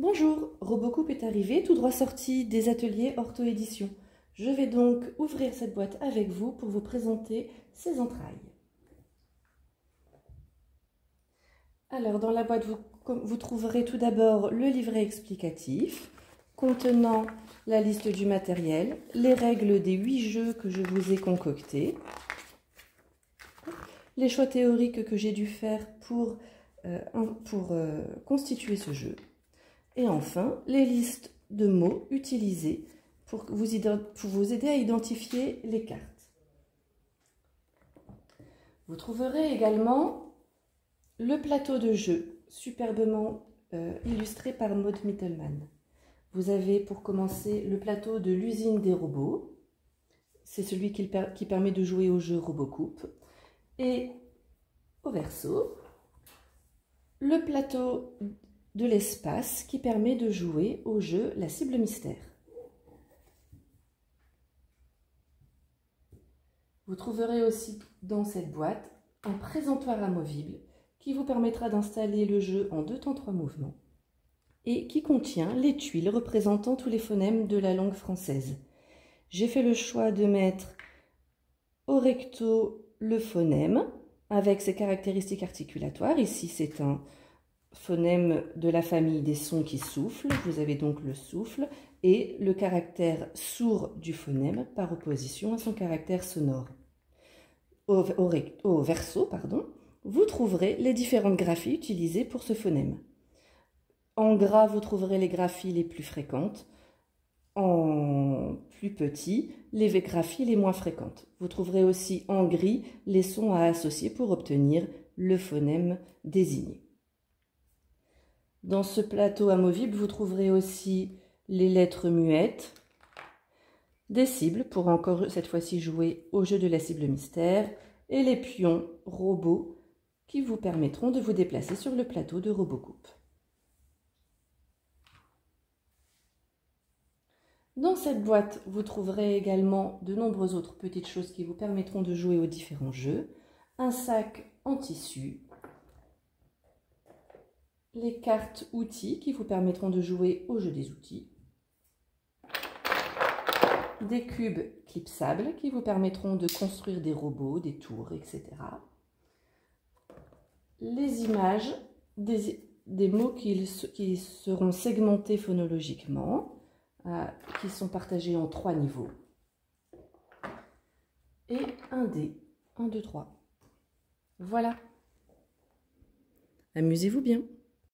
Bonjour, Robocoupe est arrivé tout droit sorti des ateliers Ortho Édition. Je vais donc ouvrir cette boîte avec vous pour vous présenter ses entrailles. Alors, dans la boîte, vous, trouverez tout d'abord le livret explicatif contenant la liste du matériel, les règles des huit jeux que je vous ai concoctés, les choix théoriques que j'ai dû faire pour, euh, euh, constituer ce jeu, et enfin, les listes de mots utilisés pour vous, vous aider à identifier les cartes. Vous trouverez également le plateau de jeu, superbement euh, illustré par Maud Mittelman. Vous avez pour commencer le plateau de l'usine des robots. C'est celui qui, qui, permet de jouer au jeu Robocoupe. Et au verso, le plateau de l'espace qui permet de jouer au jeu La cible mystère. Vous trouverez aussi dans cette boîte un présentoir amovible qui vous permettra d'installer le jeu en deux temps trois mouvements et qui contient les tuiles représentant tous les phonèmes de la langue française. J'ai fait le choix de mettre au recto le phonème avec ses caractéristiques articulatoires. Ici, c'est un phonème de la famille des sons qui soufflent, vous avez donc le souffle, et le caractère sourd du phonème par opposition à son caractère sonore. Au, verso, pardon, vous trouverez les différentes graphies utilisées pour ce phonème. En gras, vous trouverez les graphies les plus fréquentes. En plus petit, les graphies les moins fréquentes. Vous trouverez aussi en gris les sons à associer pour obtenir le phonème désigné. Dans ce plateau amovible, vous trouverez aussi les lettres muettes, des cibles pour encore cette fois-ci jouer au jeu de la cible mystère et les pions robots qui vous permettront de vous déplacer sur le plateau de Robocoupe. Dans cette boîte, vous trouverez également de nombreuses autres petites choses qui vous permettront de jouer aux différents jeux. Un sac en tissu, les cartes outils qui vous permettront de jouer au jeu des outils, des cubes clipsables qui vous permettront de construire des robots, des tours, etc. Les images, des, mots qui, seront segmentés phonologiquement, euh, qui sont partagés en trois niveaux. Et un dé, 1, 2, 3. Voilà. Amusez-vous bien.